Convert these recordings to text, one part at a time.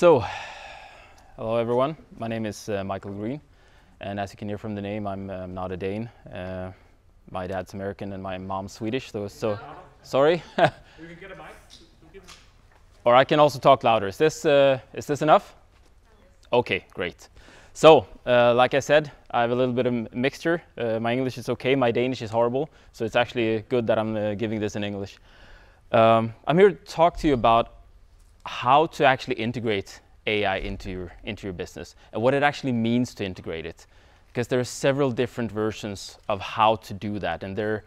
So, hello everyone. My name is uh, Michael Green, and as you can hear from the name, I'm um, not a Dane. Uh, my dad's American and my mom's Swedish. So, so sorry. You can get a mic. Or I can also talk louder. Is this uh, is this enough? Okay, great. So, uh, like I said, I have a little bit of mixture. Uh, my English is okay. My Danish is horrible. So it's actually good that I'm uh, giving this in English. Um, I'm here to talk to you about how to actually integrate AI into your into your business and what it actually means to integrate it. Because there are several different versions of how to do that, and there are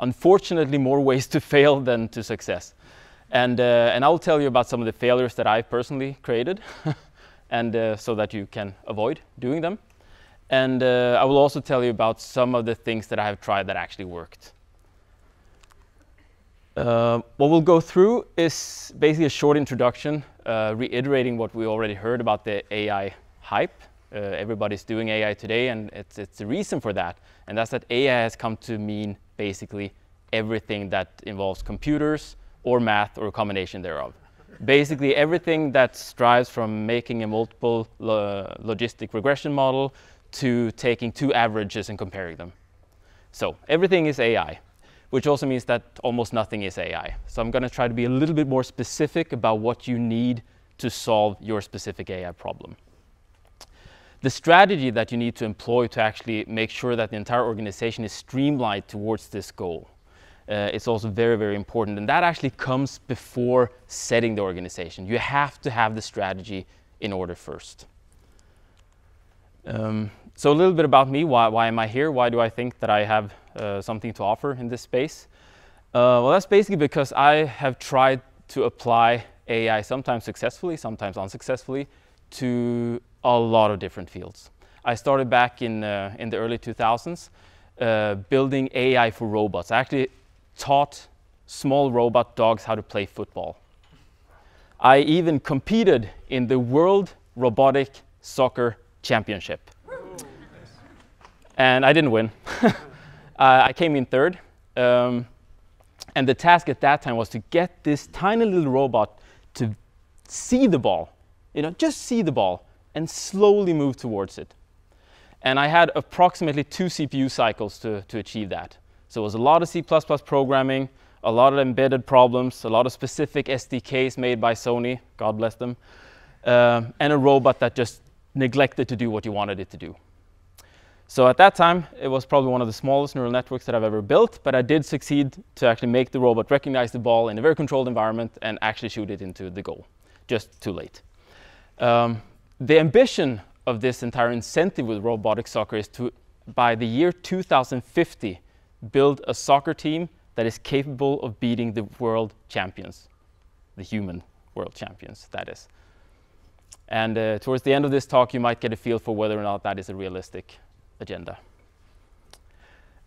unfortunately more ways to fail than to success. And uh, and I'll tell you about some of the failures that I've personally created, and uh, so that you can avoid doing them. And uh, I will also tell you about some of the things that I have tried that actually worked. Uh, what we'll go through is basically a short introduction, uh, reiterating what we already heard about the AI hype. Uh, everybody's doing AI today, and it's, it's a reason for that. And that's that AI has come to mean basically everything that involves computers or math or a combination thereof. basically, everything that strives from making a multiple lo- logistic regression model to taking two averages and comparing them. So everything is AI, which also means that almost nothing is AI. So I'm going to try to be a little bit more specific about what you need to solve your specific AI problem. The strategy that you need to employ to actually make sure that the entire organization is streamlined towards this goal uh, is also very, very important. And that actually comes before setting the organization. You have to have the strategy in order first. Um, so a little bit about me. Why, why am I here? Why do I think that I have uh, something to offer in this space? Uh, well, that's basically because I have tried to apply AI, sometimes successfully, sometimes unsuccessfully, to a lot of different fields. I started back in, uh, in the early 2000s uh, building AI for robots. I actually taught small robot dogs how to play football. I even competed in the World Robotic Soccer Championship. And I didn't win. uh, I came in third. Um, and the task at that time was to get this tiny little robot to see the ball, you know, just see the ball and slowly move towards it. And I had approximately two CPU cycles to, to achieve that. So it was a lot of C++ programming, a lot of embedded problems, a lot of specific SDKs made by Sony, God bless them, um, and a robot that just neglected to do what you wanted it to do. So at that time, it was probably one of the smallest neural networks that I've ever built, but I did succeed to actually make the robot recognize the ball in a very controlled environment and actually shoot it into the goal. Just too late. Um, the ambition of this entire incentive with robotic soccer is to, by the year 2050, build a soccer team that is capable of beating the world champions, the human world champions, that is. And uh, towards the end of this talk, you might get a feel for whether or not that is a realistic agenda.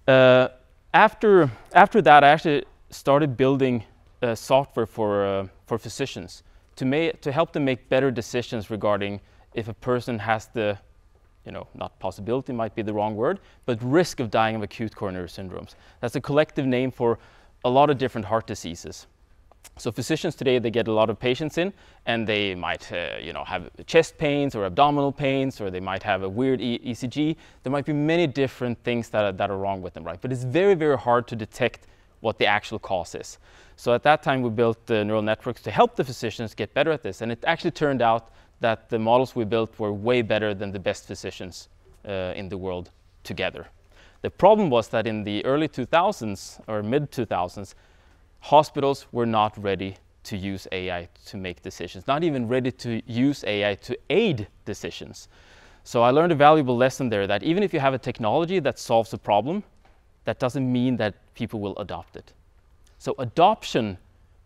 Uh, after, after that, I actually started building uh, software for, uh, for physicians to, to help them make better decisions regarding if a person has the, you know, not possibility might be the wrong word, but risk of dying of acute coronary syndromes. That's a collective name for a lot of different heart diseases. So physicians today they get a lot of patients in, and they might uh, you know have chest pains or abdominal pains, or they might have a weird e- ECG. There might be many different things that are, that are wrong with them, right? But it's very very hard to detect what the actual cause is. So at that time we built the neural networks to help the physicians get better at this, and it actually turned out that the models we built were way better than the best physicians uh, in the world together. The problem was that in the early 2000s or mid 2000s, hospitals were not ready to use AI to make decisions, not even ready to use AI to aid decisions. So I learned a valuable lesson there that even if you have a technology that solves a problem, that doesn't mean that people will adopt it. So adoption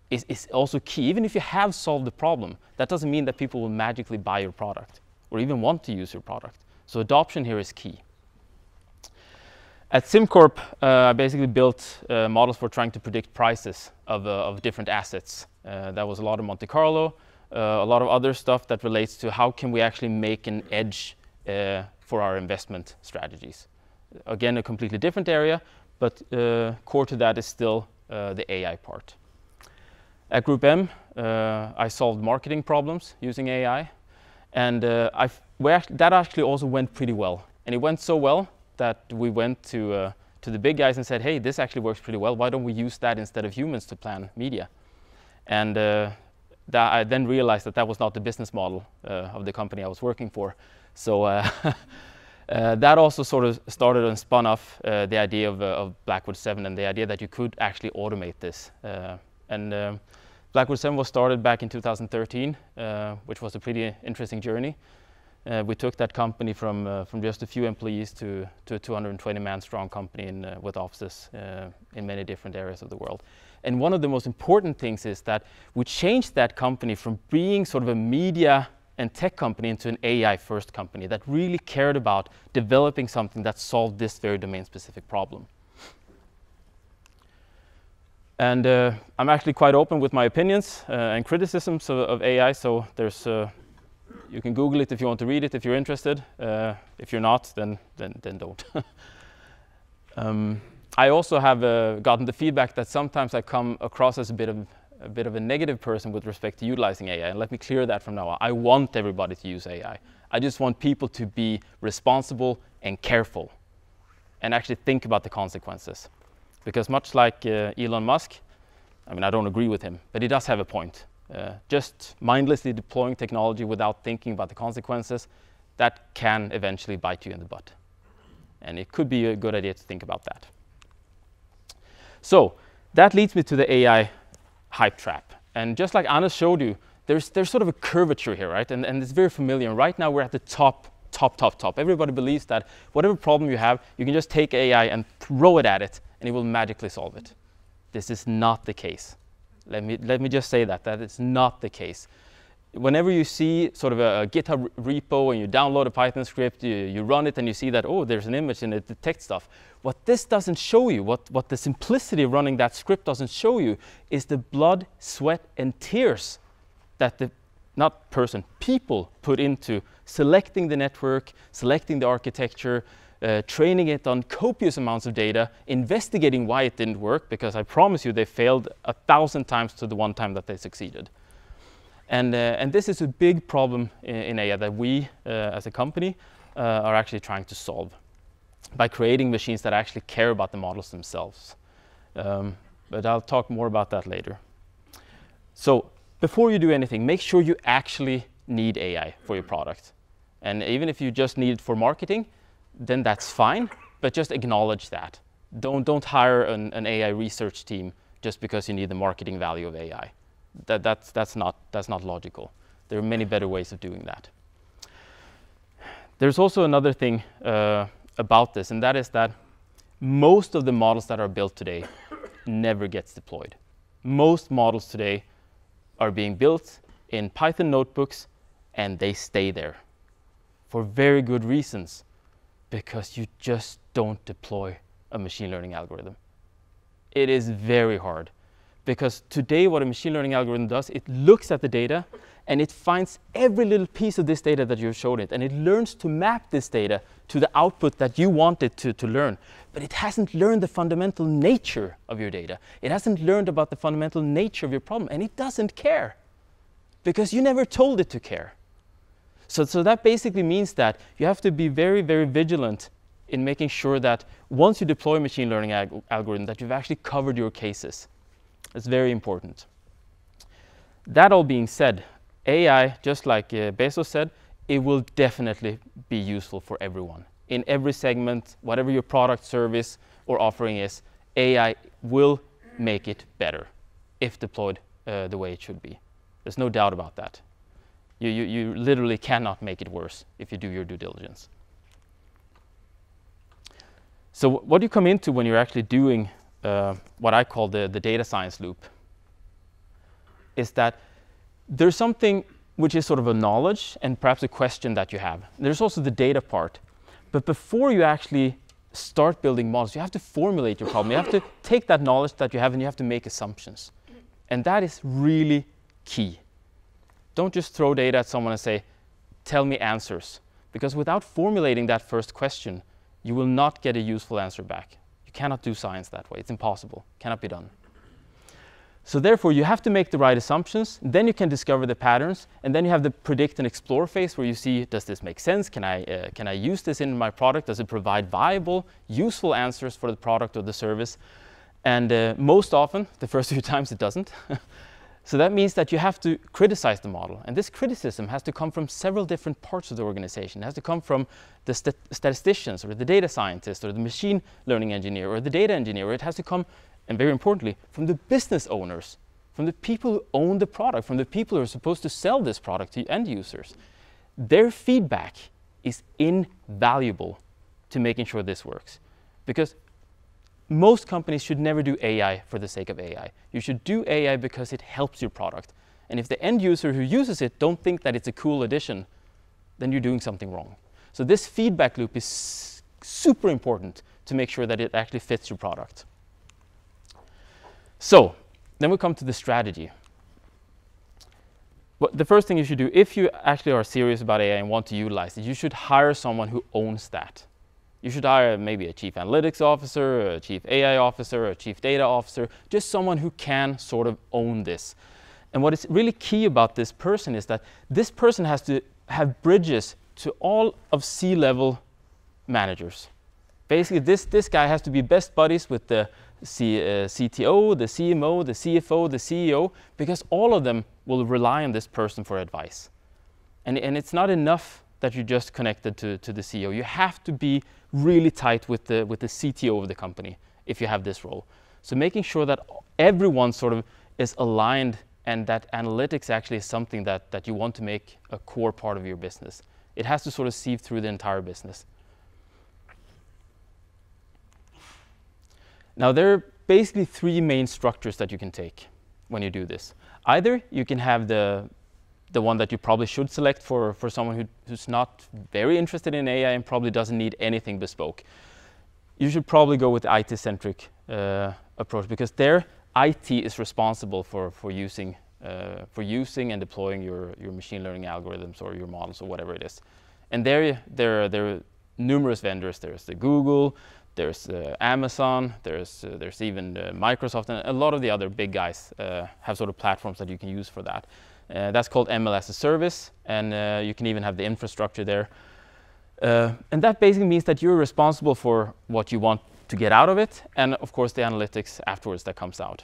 is, is also key. Even if you have solved the problem, that doesn't mean that people will magically buy your product or even want to use your product. So adoption here is key. At SimCorp, uh, I basically built uh, models for trying to predict prices of, uh, of different assets. Uh, that was a lot of Monte Carlo, uh, a lot of other stuff that relates to how can we actually make an edge for our investment strategies. Again, a completely different area, but core to that is still the AI part. At GroupM, I solved marketing problems using AI. And that actually also went pretty well. And it went so well that we went to, uh, to the big guys and said, hey, this actually works pretty well. Why don't we use that instead of humans to plan media? And uh, that I then realized that that was not the business model uh, of the company I was working for. So uh, uh, that also sort of started and spun off the idea of, of, Blackwood Seven and the idea that you could actually automate this. And Blackwood Seven was started back in 2013, which was a pretty interesting journey. We took that company from, from just a few employees to, to a 220 man strong company in, with offices in many different areas of the world. And one of the most important things is that we changed that company from being sort of a media and tech company into an AI first company that really cared about developing something that solved this very domain specific problem. And uh, I'm actually quite open with my opinions uh, and criticisms of, of, AI. So there's, uh, you can Google it if you want to read it if you're interested. Uh, if you're not, then then then don't. um, I also have uh, gotten the feedback that sometimes I come across as a bit of a bit of a negative person with respect to utilizing AI. And let me clear that from now on. I want everybody to use AI. I just want people to be responsible and careful and actually think about the consequences. Because much like uh, Elon Musk, I mean, I don't agree with him, but he does have a point. Uh, just mindlessly deploying technology without thinking about the consequences, that can eventually bite you in the butt. And it could be a good idea to think about that. So that leads me to the AI hype trap. And just like Anna showed you, there's, there's sort of a curvature here, right? And, and it's very familiar. And right now we're at the top, top, top, top. Everybody believes that whatever problem you have, you can just take AI and throw it at it, and it will magically solve it. This is not the case. Let me, let me just say that, that is not the case whenever you see sort of a, a, GitHub repo and you download a Python script, you, you run it and you see that, oh, there's an image and it detects stuff. What this doesn't show you, what, what the simplicity of running that script doesn't show you, is the blood, sweat, and tears that the, not person, people put into selecting the network, selecting the architecture, uh, training it on copious amounts of data, investigating why it didn't work, because I promise you they failed a thousand times to the one time that they succeeded. And, uh, and this is a big problem in, in AI that we, uh, as a company, uh, are actually trying to solve by creating machines that actually care about the models themselves. Um, but I'll talk more about that later. So before you do anything, make sure you actually need AI for your product. And even if you just need it for marketing, then that's fine, but just acknowledge that. Don't, don't hire an, an AI research team just because you need the marketing value of AI that, that's, that's, not, that's not logical. There are many better ways of doing that. There's also another thing uh, about this, and that is that most of the models that are built today never gets deployed. Most models today are being built in Python notebooks and they stay there for very good reasons because you just don't deploy a machine learning algorithm. It is very hard because today what a machine learning algorithm does, it looks at the data and it finds every little piece of this data that you've shown it and it learns to map this data to the output that you want it to, to learn. But it hasn't learned the fundamental nature of your data. It hasn't learned about the fundamental nature of your problem and it doesn't care because you never told it to care. So, so that basically means that you have to be very, very vigilant in making sure that once you deploy a machine learning algorithm that you've actually covered your cases it's very important. That all being said, AI, just like uh, Bezos said, it will definitely be useful for everyone. In every segment, whatever your product, service, or offering is, AI will make it better if deployed uh, the way it should be. There's no doubt about that. You, you, you literally cannot make it worse if you do your due diligence. So what do you come into when you're actually doing uh, what I call the, the data science loop is that there's something which is sort of a knowledge and perhaps a question that you have. There's also the data part. But before you actually start building models, you have to formulate your problem. You have to take that knowledge that you have and you have to make assumptions. And that is really key. Don't just throw data at someone and say, tell me answers. Because without formulating that first question, you will not get a useful answer back You cannot do science that way. It's impossible. Cannot be done. So therefore, you have to make the right assumptions, then you can discover the patterns, and then you have the predict and explore phase where you see, does this make sense? Can I, uh, can I use this in my product? Does it provide viable, useful answers for the product or the service? And uh, most often, the first few times it doesn't. so that means that you have to criticize the model. And this criticism has to come from several different parts of the organization. It has to come from the st statisticians or the data scientist or the machine learning engineer or the data engineer. It has to come and very importantly, from the business owners, from the people who own the product, from the people who are supposed to sell this product to end users. Their feedback is invaluable to making sure this works. Because most companies should never do AI for the sake of AI. You should do AI because it helps your product. And if the end user who uses it don't think that it's a cool addition, then you're doing something wrong. So this feedback loop is super important to make sure that it actually fits your product. So then we come to the strategy. But the first thing you should do, if you actually are serious about AI and want to utilize it, you should hire someone who owns that. You should hire maybe a chief analytics officer, a chief AI officer, a chief data officer, just someone who can sort of own this. And what is really key about this person is that this person has to have bridges to all of C-level managers. Basically, this, this guy has to be best buddies with the C, uh, CTO, the CMO, the CFO, the CEO, because all of them will rely on this person for advice. And, and it's not enough that you're just connected to, to the CEO. You have to be really tight with the, with the CTO of the company if you have this role. So making sure that everyone sort of is aligned and that analytics actually is something that, that you want to make a core part of your business. It has to sort of sieve through the entire business. Now there are basically three main structures that you can take when you do this. Either you can have the, the one that you probably should select for, for someone who, who's not very interested in AI and probably doesn't need anything bespoke. You should probably go with the IT-centric uh, approach because their IT is responsible for, for, using, uh, for using and deploying your, your machine learning algorithms or your models or whatever it is. And there, there, there are numerous vendors. There's the Google, there's uh, Amazon, there's, uh, there's even uh, Microsoft, and a lot of the other big guys uh, have sort of platforms that you can use for that. Uh, that's called ML as a service, and uh, you can even have the infrastructure there. and that basically means that you're responsible for what you want to get out of it, and of course the analytics afterwards that comes out.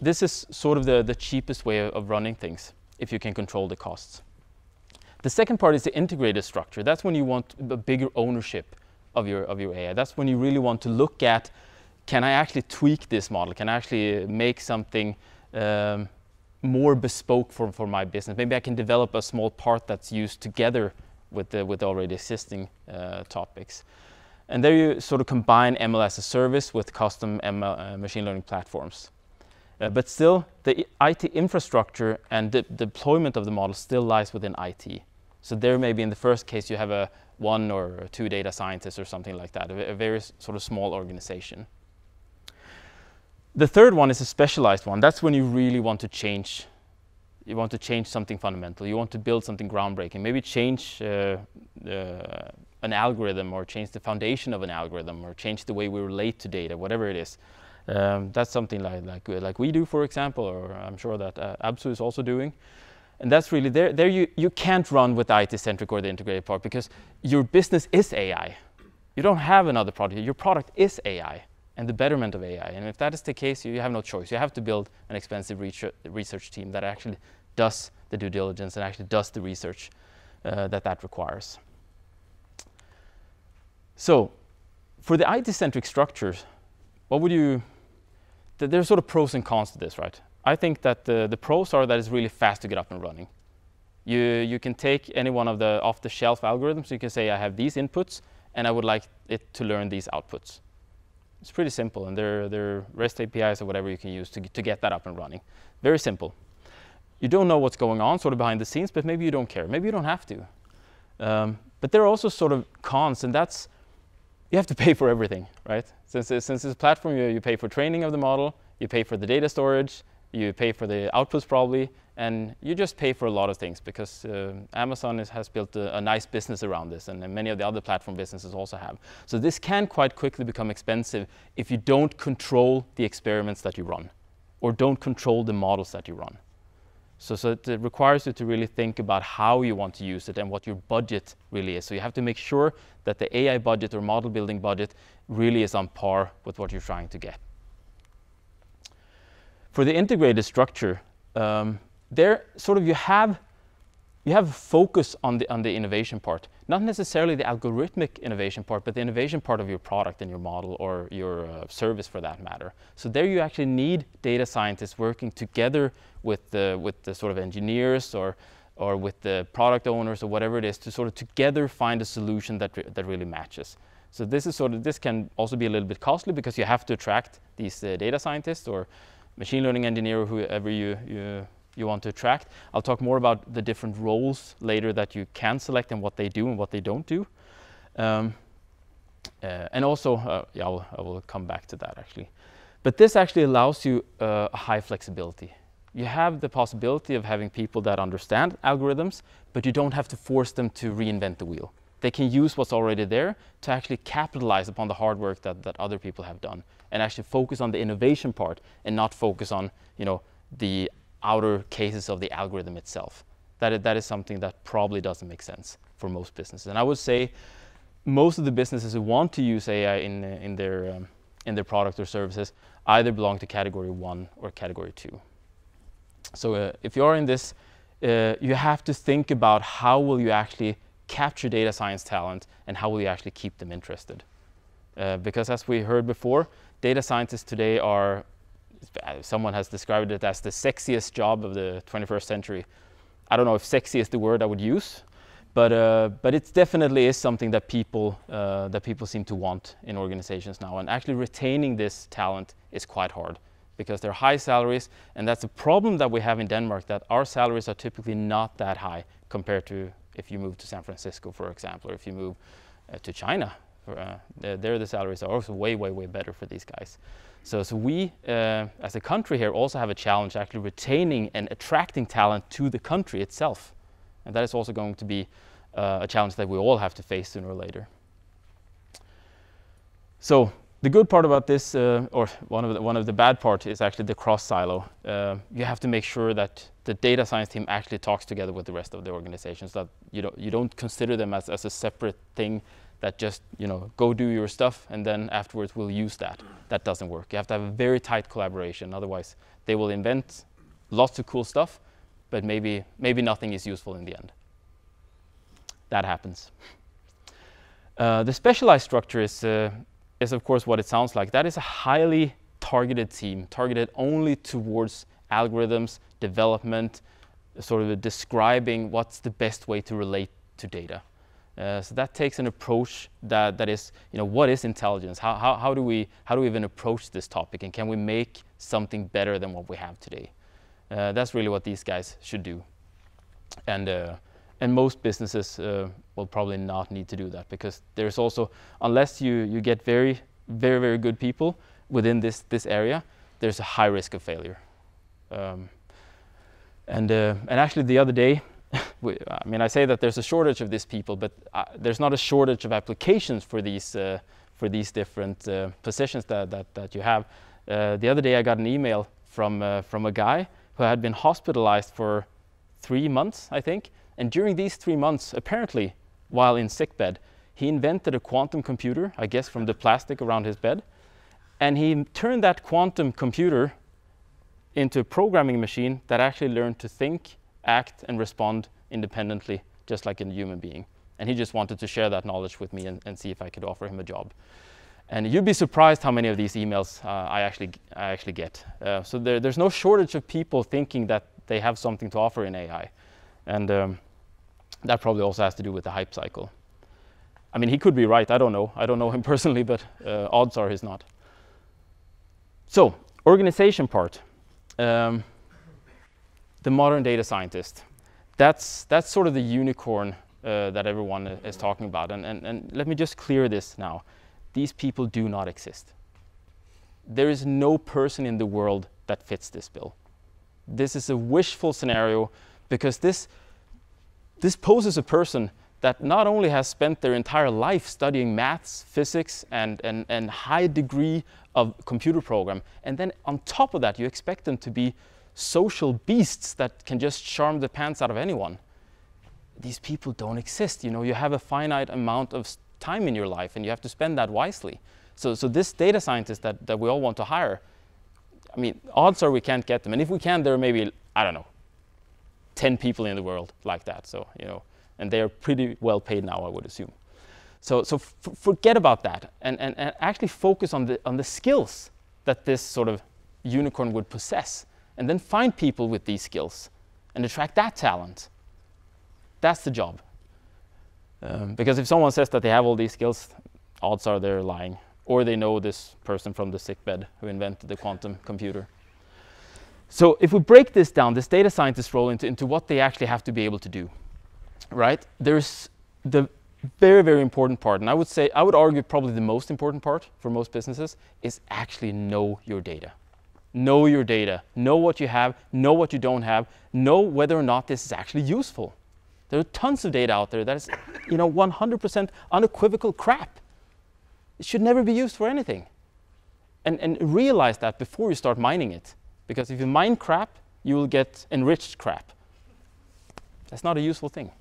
This is sort of the, the cheapest way of running things, if you can control the costs. The second part is the integrated structure. That's when you want a bigger ownership of your, of your AI. That's when you really want to look at, can I actually tweak this model? Can I actually make something um, more bespoke for, for my business? Maybe I can develop a small part that's used together with the, with already existing uh, topics. And there you sort of combine ML as a service with custom ML, uh, machine learning platforms. Uh, but still, the IT infrastructure and the deployment of the model still lies within IT. So there maybe in the first case you have a one or two data scientists or something like that, a, a very sort of small organization. The third one is a specialized one. That's when you really want to change. You want to change something fundamental. You want to build something groundbreaking. Maybe change uh, uh, an algorithm or change the foundation of an algorithm or change the way we relate to data, whatever it is. Um, that's something like, like, like we do, for example, or I'm sure that uh, Abzu is also doing. And that's really there, there you, you can't run with the IT-centric or the integrated part because your business is AI. You don't have another product. Your product is AI and the betterment of AI. And if that is the case, you have no choice. You have to build an expensive research team that actually does the due diligence and actually does the research uh, that that requires. So for the IT-centric structures, what would you, th there's sort of pros and cons to this, right? I think that the, the pros are that it's really fast to get up and running. You, you can take any one of the off-the-shelf algorithms. You can say, I have these inputs, and I would like it to learn these outputs. It's pretty simple, and there, there are REST APIs or whatever you can use to, to get that up and running. Very simple. You don't know what's going on sort of behind the scenes, but maybe you don't care. Maybe you don't have to. Um, but there are also sort of cons, and that's you have to pay for everything, right? Since, since it's a platform, you, you pay for training of the model, you pay for the data storage, you pay for the outputs probably, and you just pay for a lot of things because uh, Amazon is, has built a, a, nice business around this, and, and, many of the other platform businesses also have. So this can quite quickly become expensive if you don't control the experiments that you run. or don't control the models that you run. So, so it requires you to really think about how you want to use it and what your budget really is. So you have to make sure that the AI budget or model building budget really is on par with what you're trying to get. For the integrated structure, um, there sort of you have you have focus on the on the innovation part, not necessarily the algorithmic innovation part, but the innovation part of your product and your model or your uh, service for that matter. So there you actually need data scientists working together with the with the sort of engineers or or with the product owners or whatever it is to sort of together find a solution that re that really matches. So this is sort of this can also be a little bit costly because you have to attract these uh, data scientists or machine learning engineer whoever you, you you want to attract. I'll talk more about the different roles later that you can select and what they do and what they don't do. Um, uh, and also, uh, yeah, I will, I will, come back to that actually. But this actually allows you uh, a high flexibility. You have the possibility of having people that understand algorithms, but you don't have to force them to reinvent the wheel. They can use what's already there to actually capitalize upon the hard work that, that other people have done and actually focus on the innovation part and not focus on, you know, the outer cases of the algorithm itself. That is, that is something that probably doesn't make sense for most businesses. And I would say most of the businesses who want to use AI in, in, their, um, in their product or services either belong to category one or category two. So uh, if you are in this, uh, you have to think about how will you actually capture data science talent and how you actually keep them interested. Uh, because as we heard before, data scientists today are someone has described it as the sexiest job of the 21st century. I don't know if sexy is the word I would use, but uh, but it definitely is something that people uh, that people seem to want in organizations now. And actually retaining this talent is quite hard because they're high salaries, and that's a problem that we have in Denmark. That our salaries are typically not that high compared to if you move to San Francisco, for example, or if you move uh, to China. Uh, there, the salaries are also way, way, way better for these guys. So, so we, uh, as a country here, also have a challenge actually retaining and attracting talent to the country itself. And that is also going to be uh, a challenge that we all have to face sooner or later. So the good part about this, uh, or one of, the, one of the bad part, is actually the cross silo. Uh, you have to make sure that the data science team actually talks together with the rest of the organizations, that you don't, you don't consider them as, as a separate thing that just you know go do your stuff and then afterwards we'll use that. That doesn't work. You have to have a very tight collaboration. Otherwise, they will invent lots of cool stuff, but maybe maybe nothing is useful in the end. That happens. Uh, the specialized structure is uh, is of course what it sounds like. That is a highly targeted team, targeted only towards algorithms development, sort of describing what's the best way to relate to data. Uh, so that takes an approach that, that is, you know, what is intelligence? How, how, how, do we, how do we even approach this topic? And can we make something better than what we have today? Uh, that's really what these guys should do. And, uh, and most businesses uh, will probably not need to do that because there's also, unless you, you get very, very, very good people within this, this area, there's a high risk of failure. Um, and, uh, and actually the other day, we, I mean, I say that there's a shortage of these people, but uh, there's not a shortage of applications for these uh, for these different uh, positions that, that, that you have. Uh, the other day, I got an email from from a guy who had been hospitalized for three months, I think, and during these three months, apparently, while in sickbed, he invented a quantum computer, I guess from the plastic around his bed, and he turned that quantum computer into a programming machine that actually learned to think act and respond independently, just like a human being. And he just wanted to share that knowledge with me and, and see if I could offer him a job. And you'd be surprised how many of these emails uh, I, actually, I actually get. Uh, so there, there's no shortage of people thinking that they have something to offer in AI. And um, that probably also has to do with the hype cycle. I mean, he could be right. I don't know. I don't know him personally, but uh, odds are he's not. So, organization part. Um, the modern data scientist. That's, that's sort of the unicorn uh, that everyone is talking about. And, and, and let me just clear this now. These people do not exist. There is no person in the world that fits this bill. This is a wishful scenario because this, this poses a person that not only has spent their entire life studying maths, physics, and, and, and high degree of computer program, and then on top of that, you expect them to be social beasts that can just charm the pants out of anyone. These people don't exist. You know, you have a finite amount of time in your life, and you have to spend that wisely. So, so this data scientist that, that we all want to hire, I mean, odds are we can't get them. And if we can, there are maybe, I don't know, 10 people in the world like that. So, you know, and they are pretty well paid now, I would assume. So, so forget about that and, and, and actually focus on the, on the skills that this sort of unicorn would possess and then find people with these skills and attract that talent. That's the job. Um, because if someone says that they have all these skills, odds are they're lying. Or they know this person from the sickbed who invented the quantum computer. So if we break this down, this data scientist role into, into what they actually have to be able to do, right? There's the very, very important part, and I would say, I would argue probably the most important part for most businesses is actually know your data. Know your data, know what you have, know what you don't have, know whether or not this is actually useful. There are tons of data out there that is, you know, 100% unequivocal crap. It should never be used for anything. And, and realize that before you start mining it. Because if you mine crap, you will get enriched crap. That's not a useful thing.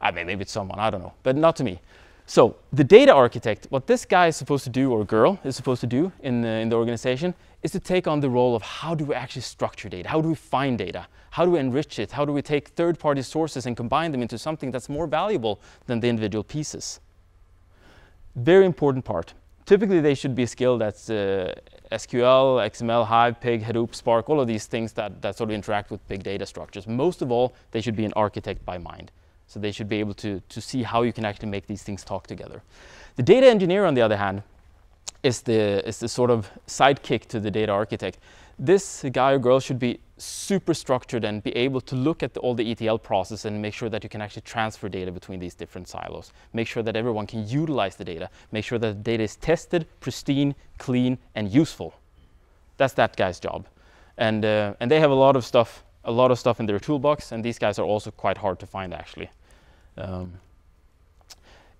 I mean, maybe it's someone, I don't know, but not to me. So the data architect, what this guy is supposed to do, or girl is supposed to do in the, in the organization, is to take on the role of how do we actually structure data? How do we find data? How do we enrich it? How do we take third-party sources and combine them into something that's more valuable than the individual pieces? Very important part. Typically, they should be skilled at uh, SQL, XML, Hive, Pig, Hadoop, Spark, all of these things that, that sort of interact with big data structures. Most of all, they should be an architect by mind. So they should be able to, to see how you can actually make these things talk together. The data engineer, on the other hand, is the, is the sort of sidekick to the data architect. This guy or girl should be super structured and be able to look at the, all the ETL process and make sure that you can actually transfer data between these different silos. Make sure that everyone can utilize the data. Make sure that the data is tested, pristine, clean, and useful. That's that guy's job. And, uh, and they have a lot of stuff a lot of stuff in their toolbox, and these guys are also quite hard to find actually. Um,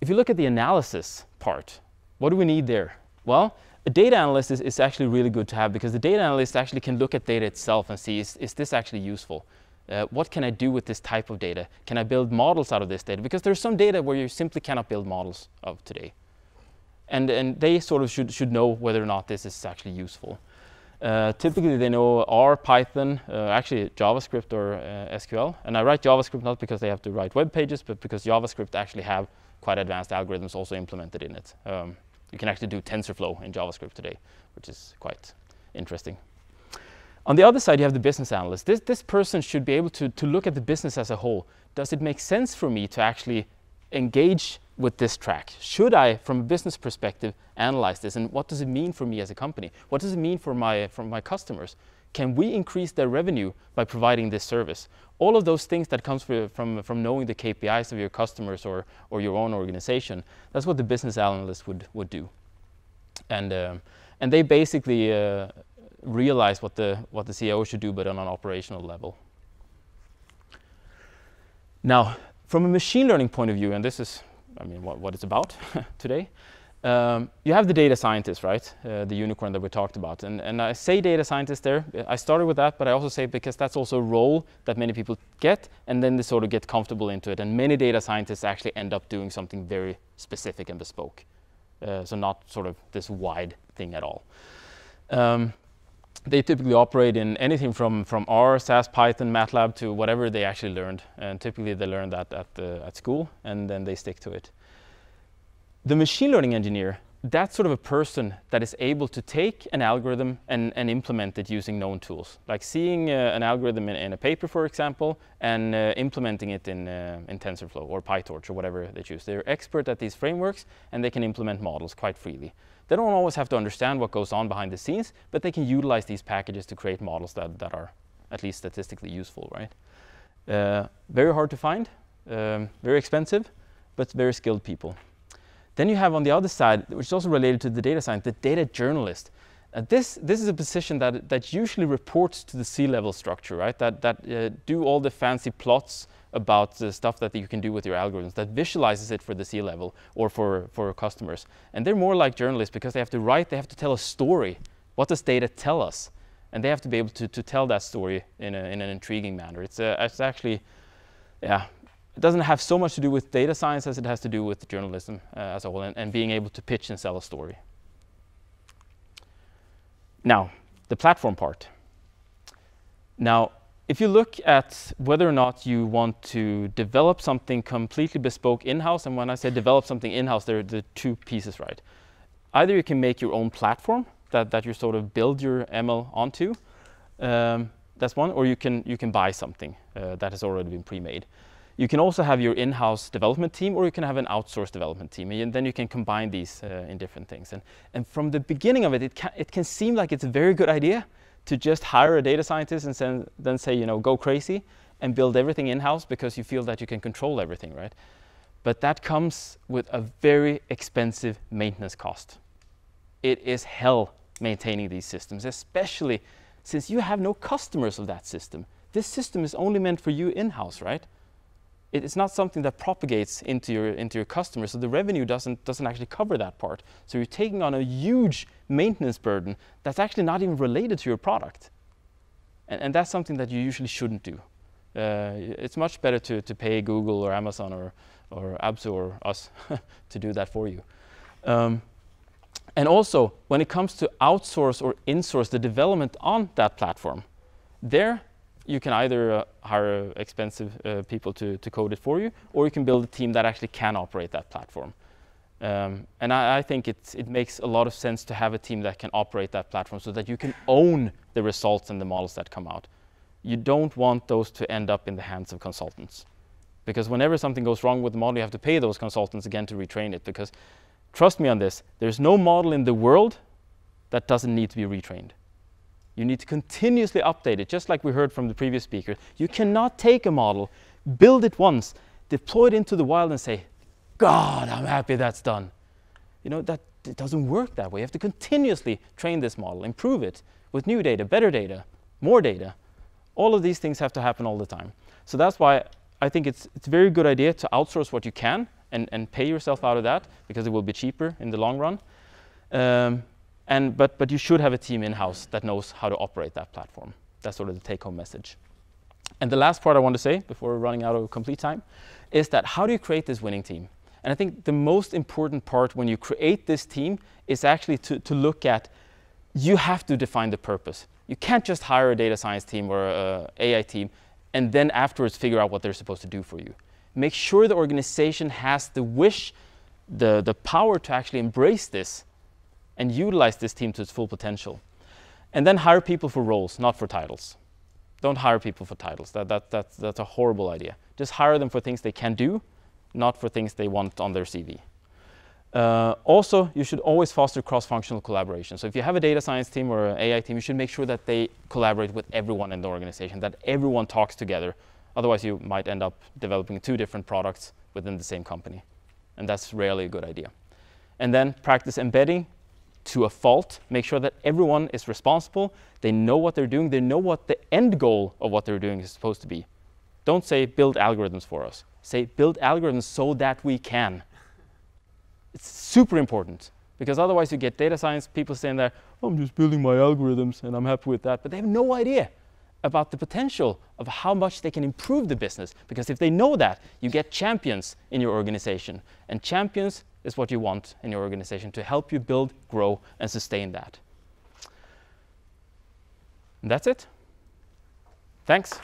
if you look at the analysis part, what do we need there? Well, a data analyst is, is, actually really good to have because the data analyst actually can look at data itself and see is, is this actually useful? Uh, what can I do with this type of data? Can I build models out of this data? Because there's some data where you simply cannot build models of today. And, and they sort of should, should know whether or not this is actually useful. Uh, typically, they know R, Python, uh, actually JavaScript or uh, SQL. And I write JavaScript not because they have to write web pages, but because JavaScript actually have quite advanced algorithms also implemented in it. Um, you can actually do TensorFlow in JavaScript today, which is quite interesting. On the other side, you have the business analyst. This, this person should be able to, to look at the business as a whole. Does it make sense for me to actually engage with this track? Should I, from a business perspective, analyze this? And what does it mean for me as a company? What does it mean for my, for my customers? Can we increase their revenue by providing this service? All of those things that comes from, from, knowing the KPIs of your customers or, or your own organization, that's what the business analyst would, would do. And, um, and they basically uh, realize what the, what the CEO should do, but on an operational level. Now, from a machine learning point of view, and this is I mean, what, what it's about today. Um, you have the data scientist, right? Uh, the unicorn that we talked about. And, and I say data scientist there. I started with that, but I also say because that's also a role that many people get, and then they sort of get comfortable into it. And many data scientists actually end up doing something very specific and bespoke. Uh, so not sort of this wide thing at all. Um, they typically operate in anything from, from R, SAS, Python, MATLAB to whatever they actually learned. And typically they learn that at, the, at school and then they stick to it. The machine learning engineer, that's sort of a person that is able to take an algorithm and, and implement it using known tools. Like seeing uh, an algorithm in, in, a paper, for example, and uh, implementing it in, uh, in TensorFlow or PyTorch or whatever they choose. They're expert at these frameworks and they can implement models quite freely. They don't always have to understand what goes on behind the scenes, but they can utilize these packages to create models that, that are at least statistically useful, right? Uh, very hard to find, um, very expensive, but very skilled people. Then you have on the other side, which is also related to the data science, the data journalist. Uh, this, this is a position that, that usually reports to the C-level structure, right? That, that uh, do all the fancy plots about the stuff that you can do with your algorithms that visualizes it for the C level or for, for customers. And they're more like journalists because they have to write, they have to tell a story. What does data tell us? And they have to be able to, to tell that story in, a, in an intriguing manner. It's, a, it's actually, yeah, it doesn't have so much to do with data science as it has to do with journalism uh, as a whole and, and being able to pitch and sell a story. Now, the platform part. Now, if you look at whether or not you want to develop something completely bespoke in-house, and when I say develop something in-house, there are the two pieces, right? Either you can make your own platform that, that you sort of build your ML onto, um, that's one, or you can, you can buy something uh, that has already been pre-made. You can also have your in-house development team, or you can have an outsourced development team, and then you can combine these uh, in different things. And, and from the beginning of it, it can, it can seem like it's a very good idea to just hire a data scientist and then say, you know, go crazy and build everything in-house because you feel that you can control everything, right? But that comes with a very expensive maintenance cost. It is hell maintaining these systems, especially since you have no customers of that system. This system is only meant for you in-house, right? It's not something that propagates into your into your customers. So the revenue doesn't doesn't actually cover that part. So you're taking on a huge maintenance burden that's actually not even related to your product. And, and that's something that you usually shouldn't do. Uh, it's much better to, to pay Google or Amazon or, or Abzu or us to do that for you. Um, and also, when it comes to outsource or insource the development on that platform, there you can either uh, hire expensive uh, people to, to code it for you, or you can build a team that actually can operate that platform. Um, and I, I think it makes a lot of sense to have a team that can operate that platform so that you can own the results and the models that come out. You don't want those to end up in the hands of consultants. Because whenever something goes wrong with the model, you have to pay those consultants again to retrain it. Because trust me on this, there's no model in the world that doesn't need to be retrained. You need to continuously update it, just like we heard from the previous speaker. You cannot take a model, build it once, deploy it into the wild and say, God, I'm happy that's done. You know, that it doesn't work that way. You have to continuously train this model, improve it with new data, better data, more data. All of these things have to happen all the time. So that's why I think it's, it's a very good idea to outsource what you can and, and pay yourself out of that because it will be cheaper in the long run. Um, and, but, but you should have a team in-house that knows how to operate that platform. That's sort of the take-home message. And the last part I want to say before we're running out of complete time is that how do you create this winning team? And I think the most important part when you create this team is actually to, to look at you have to define the purpose. You can't just hire a data science team or an AI team and then afterwards figure out what they're supposed to do for you. Make sure the organization has the wish, the, the power to actually embrace this and utilize this team to its full potential. And then hire people for roles, not for titles. Don't hire people for titles. That, that, that's, a horrible idea. Just hire them for things they can do, not for things they want on their CV. Uh, also, you should always foster cross-functional collaboration. So if you have a data science team or an AI team, you should make sure that they collaborate with everyone in the organization, that everyone talks together. Otherwise, you might end up developing two different products within the same company. And that's rarely a good idea. And then practice embedding to a fault. Make sure that everyone is responsible. They know what they're doing. They know what the end goal of what they're doing is supposed to be. Don't say build algorithms for us. Say build algorithms so that we can. It's super important because otherwise you get data science people saying that I'm just building my algorithms and I'm happy with that, but they have no idea about the potential of how much they can improve the business. Because if they know that, you get champions in your organization. And champions is what you want in your organization to help you build, grow, and sustain that. And that's it. Thanks.